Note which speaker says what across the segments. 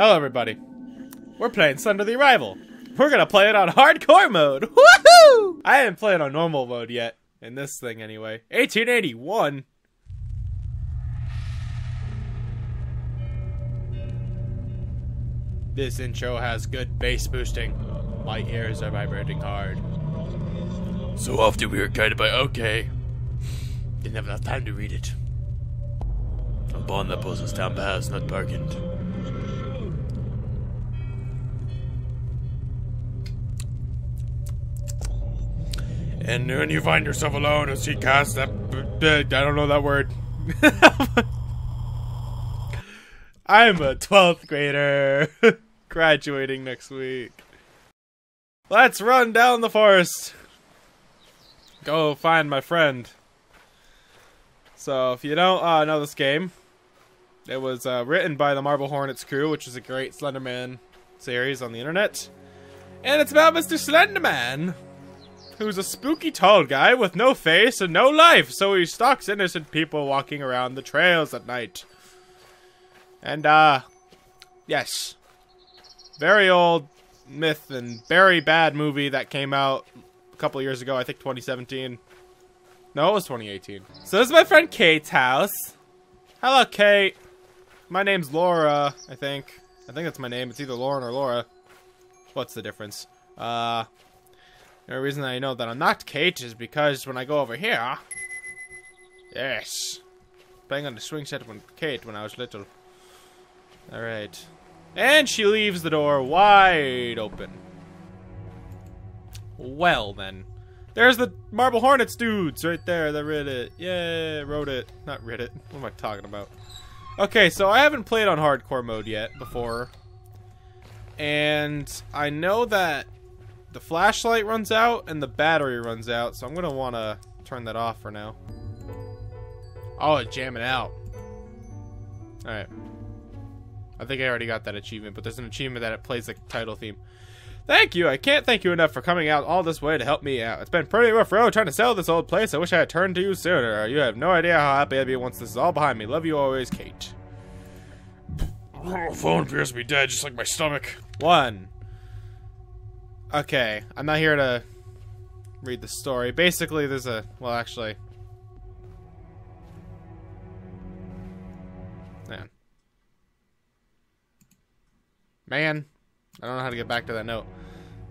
Speaker 1: Hello, everybody. We're playing Slender the Arrival. We're gonna play it on hardcore mode. Woohoo! I haven't played on normal mode yet. In this thing, anyway. 1881. This intro has good bass boosting. My ears are vibrating hard. So often we were guided by okay. Didn't have enough time to read it. A bond that pulls us paths not bargained. And when you find yourself alone as she casts that. I don't know that word. I'm a 12th grader. Graduating next week. Let's run down the forest. Go find my friend. So, if you don't uh, know this game, it was uh, written by the Marble Hornets crew, which is a great Slenderman series on the internet. And it's about Mr. Slenderman, who's a spooky tall guy with no face and no life, so he stalks innocent people walking around the trails at night. And, uh, yes. Very old myth and very bad movie that came out a couple years ago, I think 2017. No, it was 2018. So this is my friend Kate's house. Hello, Kate. My name's Laura, I think. I think that's my name. It's either Lauren or Laura. What's the difference? Uh, the only reason I know that I'm not Kate is because when I go over here... Yes. Playing on the swing set with Kate when I was little. Alright. And she leaves the door wide open. Well, then. There's the Marble Hornets dudes right there that read it. Yeah, wrote it. Not read it. What am I talking about? Okay, so I haven't played on hardcore mode yet before. And I know that the flashlight runs out and the battery runs out, so I'm going to want to turn that off for now. Oh, jam it out. Alright. I think I already got that achievement, but there's an achievement that it plays the title theme. Thank you. I can't thank you enough for coming out all this way to help me out. It's been pretty rough road trying to sell this old place. I wish I had turned to you sooner. You have no idea how happy I'd be once this is all behind me. Love you always, Kate. Oh, phone appears to be dead, just like my stomach. One. Okay, I'm not here to read the story. Basically, there's a... Well, actually... Man. Man. I don't know how to get back to that note.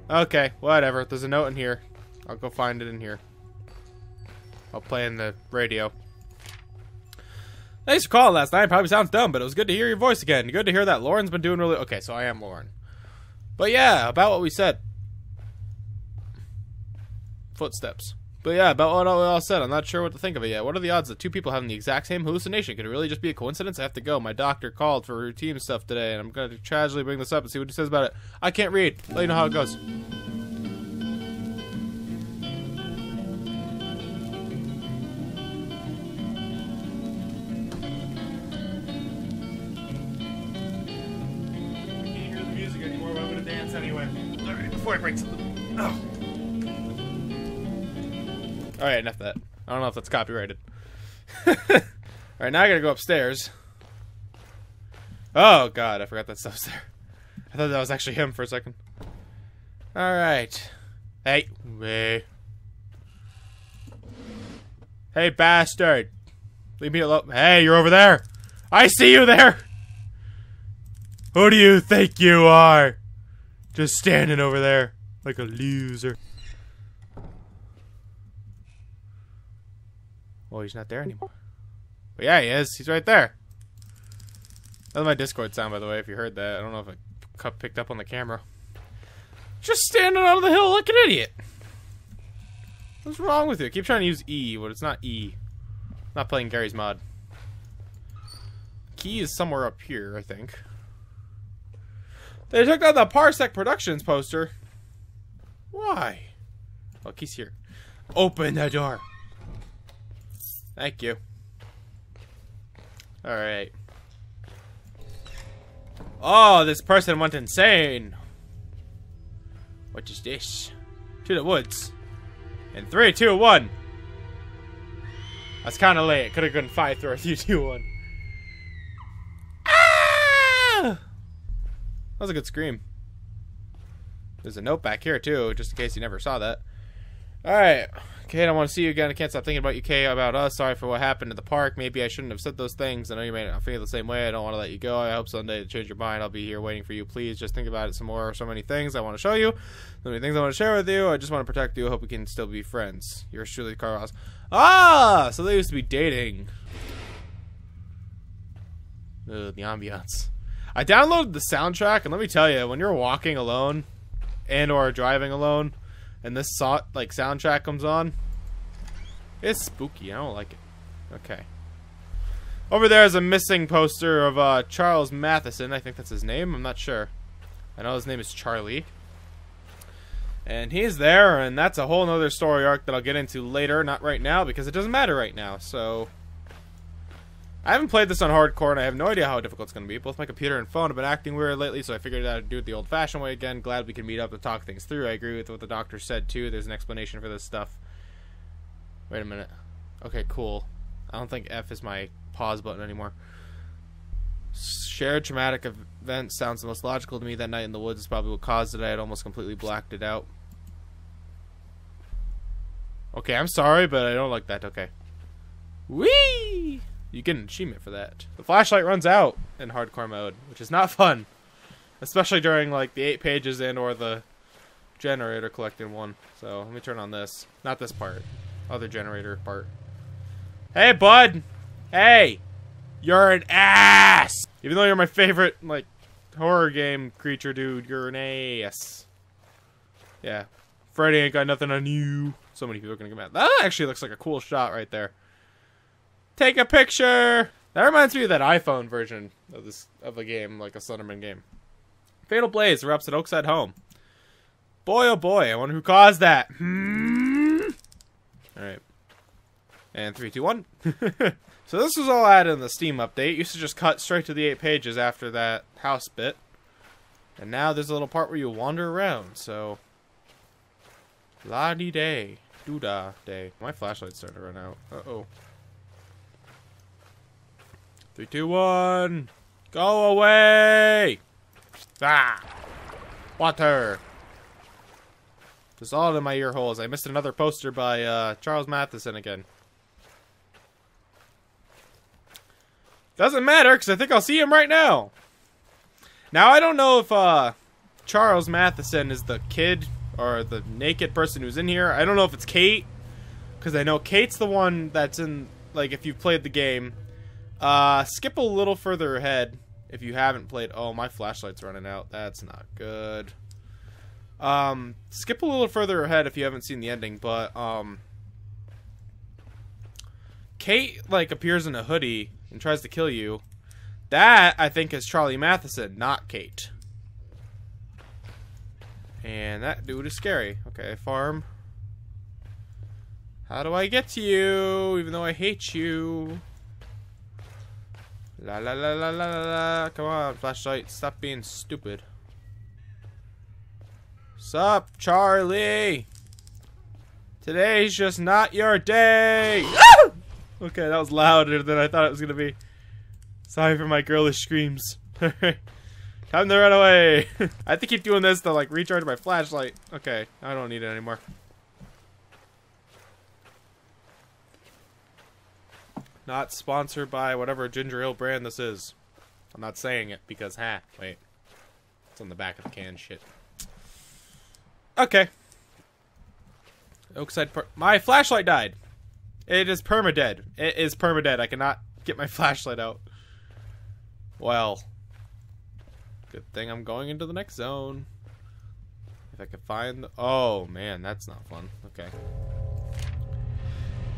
Speaker 1: Okay, whatever. There's a note in here. I'll go find it in here. I'll play in the radio. Thanks for calling last night. Probably sounds dumb, but it was good to hear your voice again. Good to hear that Lauren's been doing really... Okay, so I am Lauren. But yeah, about what we said. Footsteps. But yeah, about what we all said, I'm not sure what to think of it yet. What are the odds that two people having the exact same hallucination? Could it really just be a coincidence? I have to go. My doctor called for routine stuff today, and I'm going to tragically bring this up and see what he says about it. I can't read. Let you know how it goes. Alright, enough of that. I don't know if that's copyrighted. Alright, now I gotta go upstairs. Oh, God, I forgot that stuff's there. I thought that was actually him for a second. Alright. Hey. Hey. Hey, bastard. Leave me alone. Hey, you're over there. I see you there. Who do you think you are? Just standing over there like a loser. Well, he's not there anymore. But yeah, he is. He's right there. That's my Discord sound, by the way, if you heard that. I don't know if it picked up on the camera. Just standing on the hill like an idiot. What's wrong with you? I keep trying to use E, but it's not E. I'm not playing Garry's Mod. Key is somewhere up here, I think. They took down the Parsec Productions poster. Why? Oh, Key's here. Open the door. Thank you. Alright. Oh, this person went insane. What is this? To the woods. In three, two, one. That's kind of late. Could have gone five, three, two, two, one. Ah! That was a good scream. There's a note back here too, just in case you never saw that. Alright. Kate, I want to see you again. I can't stop thinking about you, Kate, about us. Sorry for what happened at the park. Maybe I shouldn't have said those things. I know you may not feel the same way. I don't want to let you go. I hope someday to change your mind. I'll be here waiting for you. Please just think about it some more. So many things I want to show you. So many things I want to share with you. I just want to protect you. I hope we can still be friends. Yours truly, Carlos. Ah! So they used to be dating. Ugh, the ambiance. I downloaded the soundtrack, and let me tell you, when you're walking alone and or driving alone, and this so like soundtrack comes on, it's spooky. I don't like it. Okay. Over there is a missing poster of uh, Charles Matheson. I think that's his name. I'm not sure. I know his name is Charlie. And he's there, and that's a whole nother story arc that I'll get into later. Not right now, because it doesn't matter right now. So, I haven't played this on hardcore, and I have no idea how difficult it's going to be. Both my computer and phone have been acting weird lately, so I figured I'd do it the old-fashioned way again. Glad we can meet up to talk things through. I agree with what the doctor said, too. There's an explanation for this stuff. Wait a minute. Okay, cool. I don't think F is my pause button anymore. Shared traumatic event sounds the most logical to me. That night in the woods is probably what caused it. I had almost completely blacked it out. Okay, I'm sorry, but I don't like that. Okay. Whee! You get an achievement for that. The flashlight runs out in hardcore mode, which is not fun. Especially during, like, the eight pages and or the generator collecting one. So, let me turn on this. Not this part other generator part. Hey, bud! Hey! You're an ass! Even though you're my favorite, like, horror game creature dude, you're an ass. Yeah. Freddy ain't got nothing on you. So many people are gonna get mad. That actually looks like a cool shot right there. Take a picture! That reminds me of that iPhone version of this of a game, like a Slenderman game. Fatal Blaze erupts at Oakside Home. Boy, oh boy, I wonder who caused that. Hmm? Alright. And three, two, one. so this was all added in the Steam update. Used to just cut straight to the eight pages after that house bit. And now there's a little part where you wander around, so... La-di-day. Doo-da day. My flashlight's starting to run out. Uh-oh. Three, two, one. Go away! Ah! Water! Just all in my ear holes. I missed another poster by uh, Charles Matheson again. Doesn't matter, because I think I'll see him right now. Now, I don't know if uh, Charles Matheson is the kid or the naked person who's in here. I don't know if it's Kate, because I know Kate's the one that's in, like, if you've played the game. Uh, skip a little further ahead if you haven't played. Oh, my flashlight's running out. That's not good. Um, skip a little further ahead if you haven't seen the ending, but um, Kate like appears in a hoodie and tries to kill you. That I think is Charlie Matheson, not Kate. And that dude is scary. Okay, farm. How do I get to you, even though I hate you? La la la la la la. la. Come on, flashlight. Stop being stupid. Sup, Charlie? Today's just not your day. okay, that was louder than I thought it was gonna be. Sorry for my girlish screams. Time to run away. I have to keep doing this to like recharge my flashlight. Okay, I don't need it anymore. Not sponsored by whatever ginger ale brand this is. I'm not saying it because, ha, wait. It's on the back of the can, shit. Okay. Oakside. my flashlight died. It is permadead. It is permadead. I cannot get my flashlight out. Well. Good thing I'm going into the next zone. If I could find the, Oh, man, that's not fun. Okay.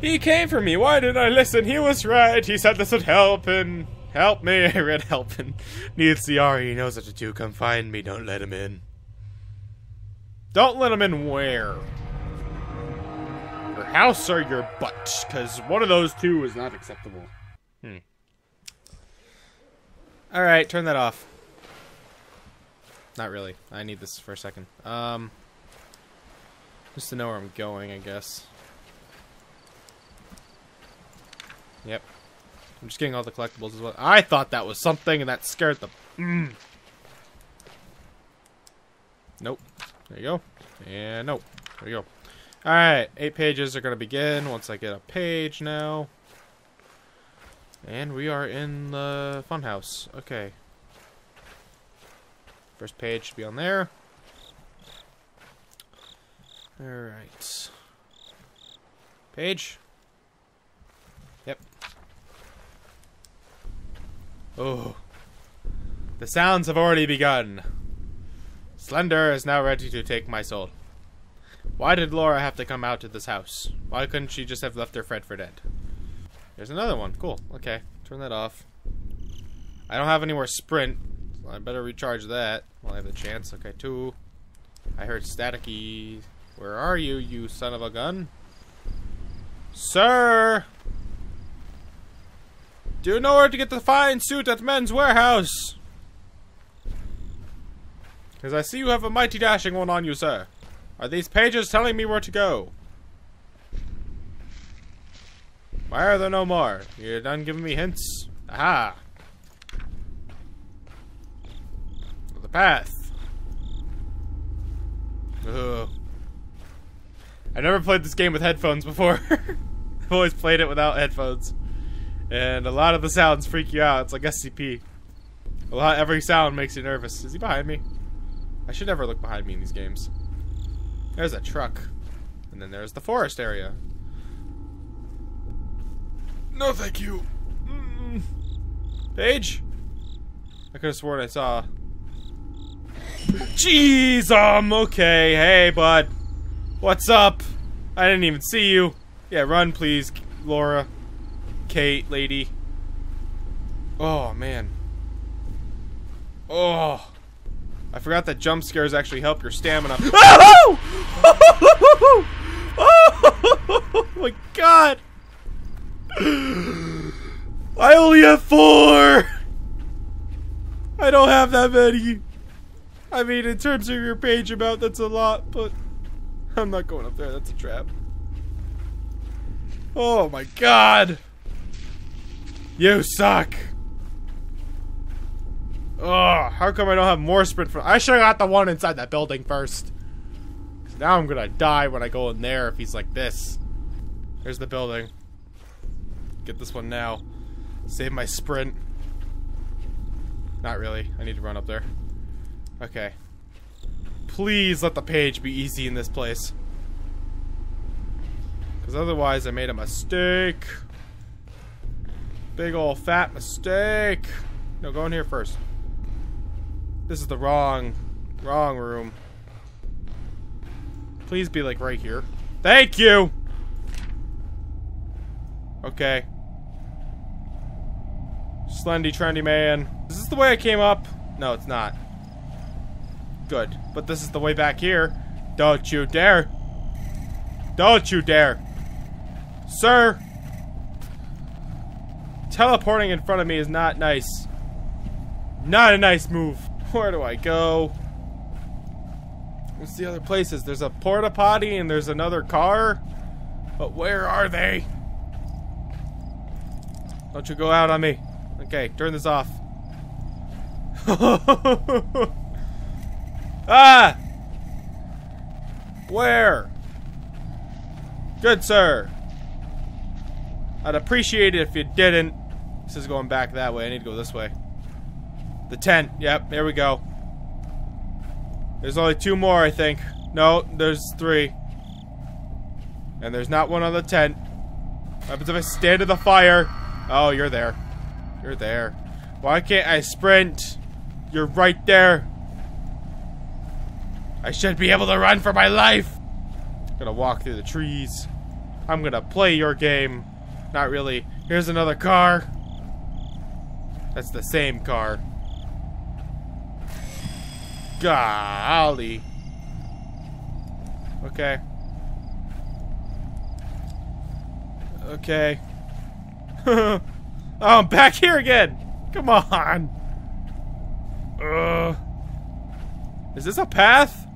Speaker 1: He came for me. Why didn't I listen? He was right. He said this would help and help me. I read help and needs CR. He knows what to do. Come find me. Don't let him in. Don't let him in where? Your house or your butt? Because one of those two is not acceptable. Hmm. Alright, turn that off. Not really. I need this for a second. Um, just to know where I'm going, I guess. Yep. I'm just getting all the collectibles as well. I thought that was something, and that scared the... Mm. Nope. There you go. And nope. There you go. Alright, eight pages are going to begin once I get a page now. And we are in the funhouse. Okay. First page should be on there. Alright. Page. Yep. Oh. The sounds have already begun. Slender is now ready to take my soul. Why did Laura have to come out to this house? Why couldn't she just have left her friend for dead? There's another one. Cool. Okay. Turn that off. I don't have any more sprint. So I better recharge that while I have the chance. Okay, two. I heard staticky. Where are you, you son of a gun? Sir! Do you know where to get the fine suit at Men's Wearhouse? Because I see you have a mighty dashing one on you, sir. Are these pages telling me where to go? Why are there no more? You're done giving me hints? Aha! The path. Ugh. I've never played this game with headphones before. I've always played it without headphones. And a lot of the sounds freak you out. It's like SCP. A lot, every sound makes you nervous. Is he behind me? I should never look behind me in these games. There's a truck. And then there's the forest area. No, thank you. Mm. Paige? I could have sworn I saw. Jeez, um, okay. Hey, bud. What's up? I didn't even see you. Yeah, run, please, Laura. Kate, lady. Oh, man. Oh. I forgot that jump scares actually help your stamina. Oh! oh my god! I only have four! I don't have that many. I mean, in terms of your page amount, that's a lot, but I'm not going up there. That's a trap. Oh my god! You suck! Ugh, how come I don't have more sprint for- I should've got the one inside that building first. Now I'm gonna die when I go in there if he's like this. Here's the building. Get this one now. Save my sprint. Not really. I need to run up there. Okay. Please let the page be easy in this place. Because otherwise I made a mistake. Big ol' fat mistake. No, go in here first. This is the wrong, wrong room. Please be like right here. Thank you! Okay. Slendy trendy man. Is this the way I came up? No, it's not. Good. But this is the way back here. Don't you dare. Don't you dare. Sir! Teleporting in front of me is not nice. Not a nice move. Where do I go? What's the other places? There's a porta potty and there's another car. But where are they? Don't you go out on me. Okay, turn this off. ah! Where? Good sir. I'd appreciate it if you didn't. This is going back that way. I need to go this way. The tent. Yep, there we go. There's only two more, I think. No, there's three. And there's not one on the tent. What happens if I stand in the fire? Oh, you're there. You're there. Why can't I sprint? You're right there. I should be able to run for my life. I'm gonna walk through the trees. I'm gonna play your game. Not really. Here's another car. That's the same car. Golly. Okay. Okay. oh, I'm back here again! Come on! Is this a path?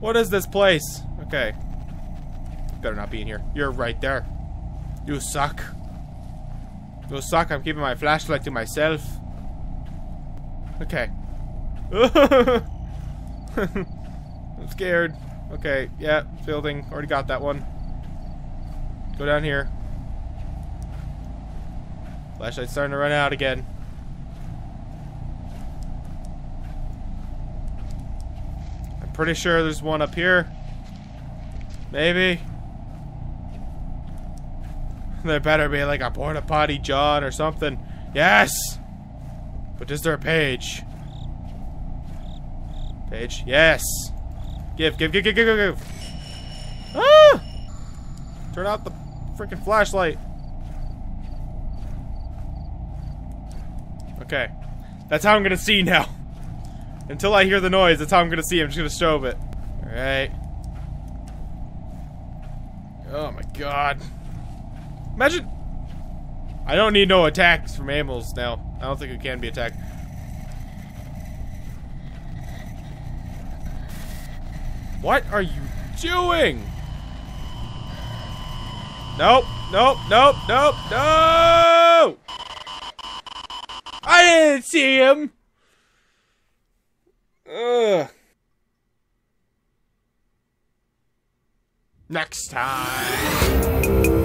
Speaker 1: What is this place? Okay. Better not be in here. You're right there. You suck. You suck. I'm keeping my flashlight to myself. Okay. I'm scared. Okay, yeah, building. Already got that one. Go down here. Flashlight's starting to run out again. I'm pretty sure there's one up here. Maybe. There better be like a porta potty John or something. Yes! But is there a page? Page? Yes! Give, give, give, give, give, give! Ah! Turn out the freaking flashlight. Okay. That's how I'm gonna see now. Until I hear the noise, that's how I'm gonna see. I'm just gonna strobe it. Alright. Oh my god. Imagine... I don't need no attacks from animals now. I don't think it can be attacked. What are you doing? Nope, nope, nope, nope, no! I didn't see him! Ugh. Next time.